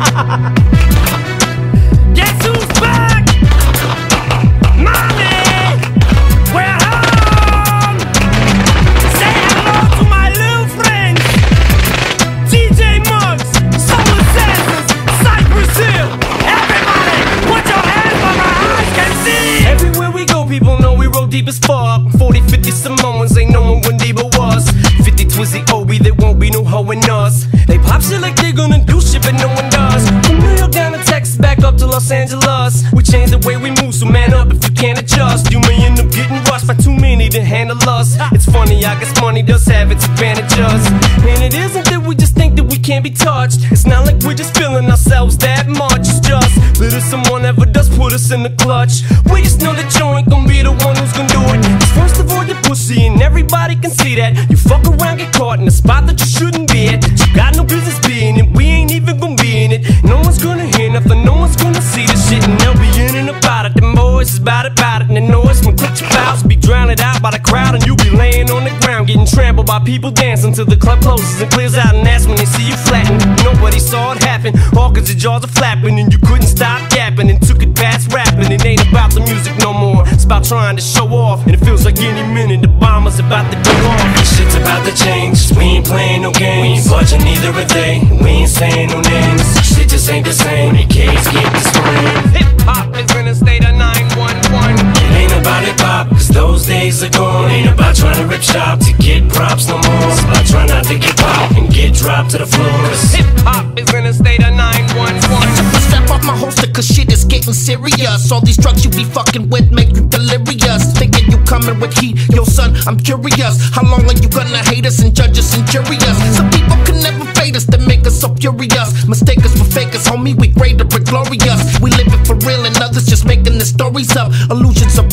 Guess who's back? We're. Say hello to my little friends. DJ Muggs, Cypress Hill. Everybody, put your hands my eyes can see. Everywhere we go, people know we roll deep as fuck. 40, 50 Samoans, ain't no when Debo was. 50 Twizzy Obie, there won't be no hoe in us. They pop shit like back up to Los Angeles. We change the way we move, so man up if you can't adjust. You may end up getting rushed by too many to handle us. It's funny, I guess money does have its advantages. And it isn't that we just think that we can't be touched. It's not like we're just feeling ourselves that much. It's just if someone ever does put us in the clutch, we just know that you ain't gonna be the one who's gonna do it. 'Cause first of all, you're pussy, and everybody can see that. You fuck around, get caught in a spot that you shouldn't be nothing, no one's gonna see the shit, and they'll be in and about it. The boys is about it, about it, and the noise from clutch clouds be drowned out by the crowd, and you be laying on the ground getting trampled by people dancing till the club closes and clears out, and that's when they see you flattened. Nobody saw it happen, all cause your jaws are flapping, and you couldn't stop yapping, and took it past rapping. It ain't about the music no more, it's about trying to show off, and it feels like any minute the bomber's about to go off. This Shit's about to change. We ain't playing no games. We ain't budging neither are they. We ain't saying no ain't the same. The kids get the scream. Hip hop is in a state of 911. It ain't about hip hop, cause those days are gone. Ain't about trying to rip shop to get props no more. It's about trying not to get popped and get dropped to the floor. 'Cause Hip hop is in a state of 911. Strap off my holster cause shit is getting serious. All these drugs you be fucking with make you delirious. Thinking you coming with heat, yo son, I'm curious. How long are you gonna hate us and judge us and jury us? Some people can never furious. Mistake us for fakers, homie, we greater but glorious. We live it for real and others just making the stories up. Illusions are broken.